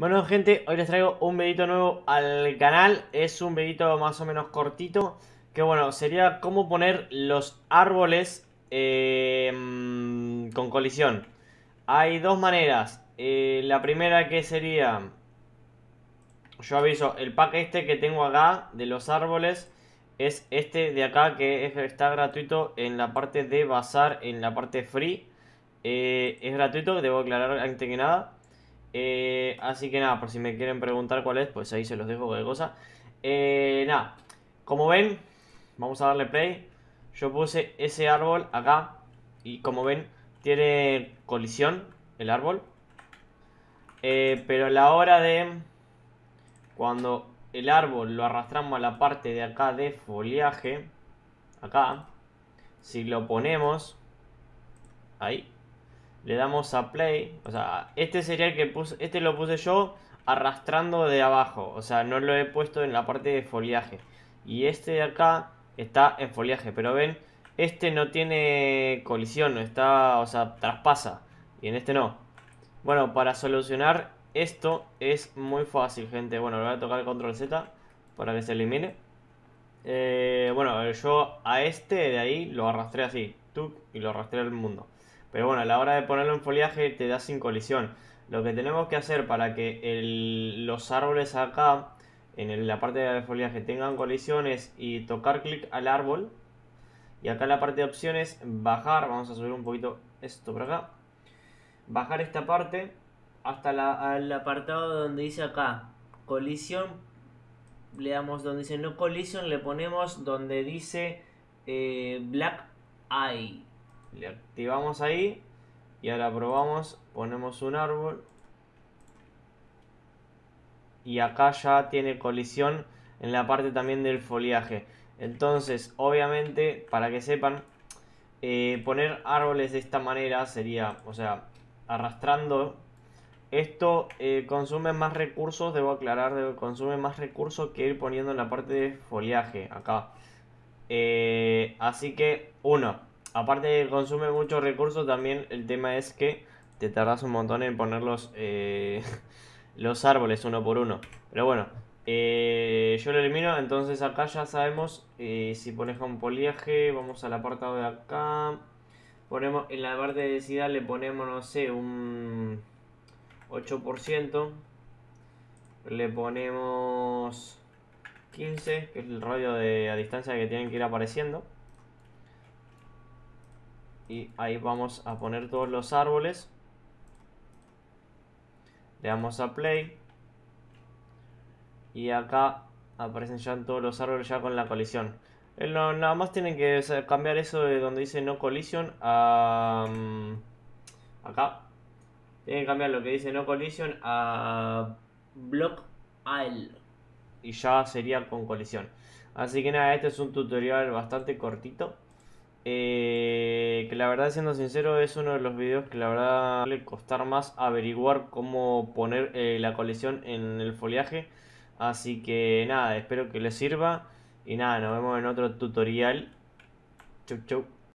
Bueno gente, hoy les traigo un videito nuevo al canal. Es un videito más o menos cortito Que bueno, sería cómo poner los árboles eh, con colisión. Hay dos maneras. Eh, La primera que sería Yo aviso, el pack este que tengo acá de los árboles Es este de acá que está gratuito en la parte de bazar, en la parte free. Eh, Es gratuito, debo aclarar antes que nada eh, así que nada, por si me quieren preguntar cuál es, pues ahí se los dejo cualquier cosa. Eh, nada, como ven, vamos a darle play. Yo puse ese árbol acá y como ven, tiene colisión el árbol. Eh, pero a la hora de cuando el árbol lo arrastramos a la parte de acá de foliaje, acá, si lo ponemos ahí, le damos a play, o sea, este sería el que puse, este lo puse yo arrastrando de abajo, o sea, no lo he puesto en la parte de foliaje. Y este de acá está en foliaje, pero ven, este no tiene colisión, está, o sea, traspasa, y en este no. Bueno, para solucionar esto es muy fácil, gente. Bueno, le voy a tocar el control Z para que se elimine. Eh, bueno, yo a este de ahí lo arrastré así, y lo arrastré al mundo. Pero bueno, a la hora de ponerlo en foliaje te da sin colisión. Lo que tenemos que hacer para que los árboles acá, en la parte de foliaje, tengan colisiones y tocar clic al árbol. Y acá en la parte de opciones, bajar, vamos a subir un poquito esto por acá. Bajar esta parte hasta la, el apartado donde dice acá, colisión. Le damos donde dice no collision, le ponemos donde dice eh, black eye le activamos ahí y ahora probamos, ponemos un árbol y acá ya tiene colisión en la parte también del foliaje. Entonces, obviamente, para que sepan, eh, poner árboles de esta manera sería, o sea, arrastrando. Esto eh, consume más recursos, debo aclarar, consume más recursos que ir poniendo en la parte de foliaje, acá. Eh, así que, uno, aparte de que consume muchos recursos, también el tema es que te tardas un montón en poner los, eh, los árboles uno por uno. Pero bueno, eh, yo lo elimino, entonces acá ya sabemos eh, si pones un poliaje, vamos al apartado de acá. Ponemos en la parte de densidad le ponemos, no sé, un 8%. Le ponemos 15, que es el radio de a distancia que tienen que ir apareciendo y ahí vamos a poner todos los árboles. Le damos a play. Y acá aparecen ya todos los árboles ya con la colisión. Nada más tienen que cambiar eso de donde dice no collision a mm, acá. Tienen que cambiar lo que dice no collision a block all y ya sería con colisión. Así que nada este es un tutorial bastante cortito eh, que la verdad, siendo sincero, es uno de los videos que la verdad le costar más averiguar cómo poner eh, la colisión en el foliaje. Así que nada, espero que les sirva. Y nada, nos vemos en otro tutorial. Chau, chau.